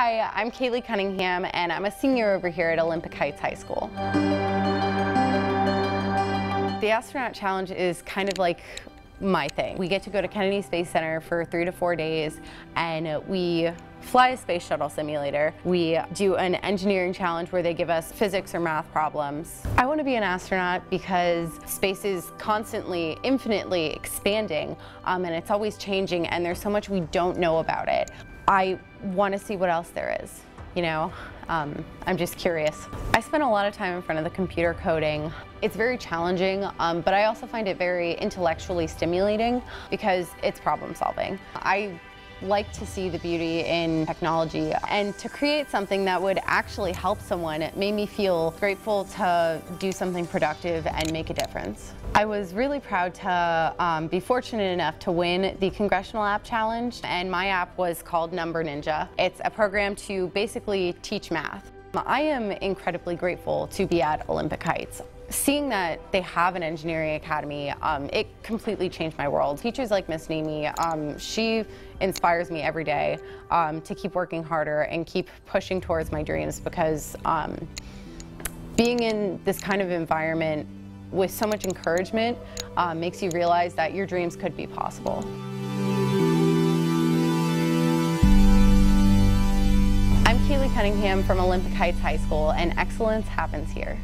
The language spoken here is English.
Hi, I'm Kaylee Cunningham and I'm a senior over here at Olympic Heights High School. The Astronaut Challenge is kind of like my thing. We get to go to Kennedy Space Center for three to four days and we fly a space shuttle simulator. We do an engineering challenge where they give us physics or math problems. I want to be an astronaut because space is constantly, infinitely expanding um, and it's always changing and there's so much we don't know about it. I want to see what else there is, you know? Um, I'm just curious. I spend a lot of time in front of the computer coding. It's very challenging, um, but I also find it very intellectually stimulating because it's problem solving. I like to see the beauty in technology and to create something that would actually help someone it made me feel grateful to do something productive and make a difference. I was really proud to um, be fortunate enough to win the Congressional App Challenge and my app was called Number Ninja. It's a program to basically teach math. I am incredibly grateful to be at Olympic Heights. Seeing that they have an engineering academy, um, it completely changed my world. Teachers like Miss Nemi, um, she inspires me every day um, to keep working harder and keep pushing towards my dreams because um, being in this kind of environment with so much encouragement uh, makes you realize that your dreams could be possible. I'm Kaylee Cunningham from Olympic Heights High School and excellence happens here.